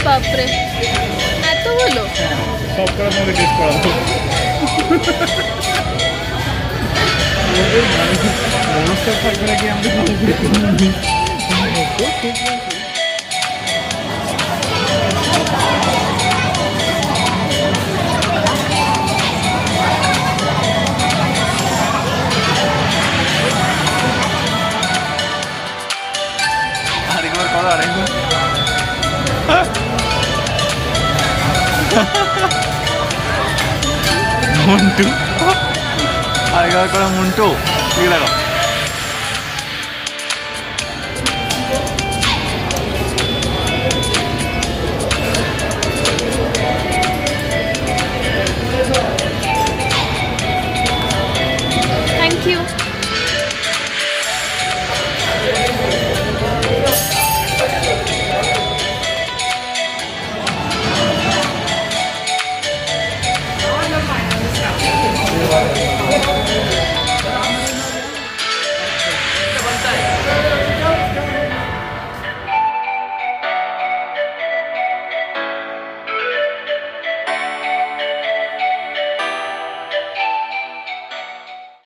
বাপরে এত হলো সব করে তোমাকে টেস্ট করাবো মানুষটা থাকবে নাকি আমাদের मुंटू आएगा कड़ा मुंटू ये लगा